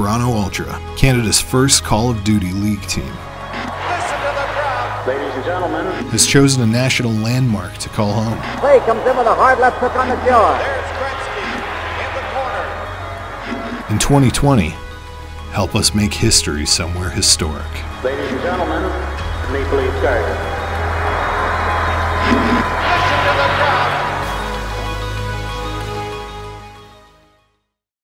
Toronto Ultra, Canada's first Call of Duty League team, Ladies and gentlemen, has chosen a national landmark to call home. Play comes in with a hard left hook on the jaw. In 2020, help us make history somewhere historic. ladies and gentlemen, Maple Leaf Garden.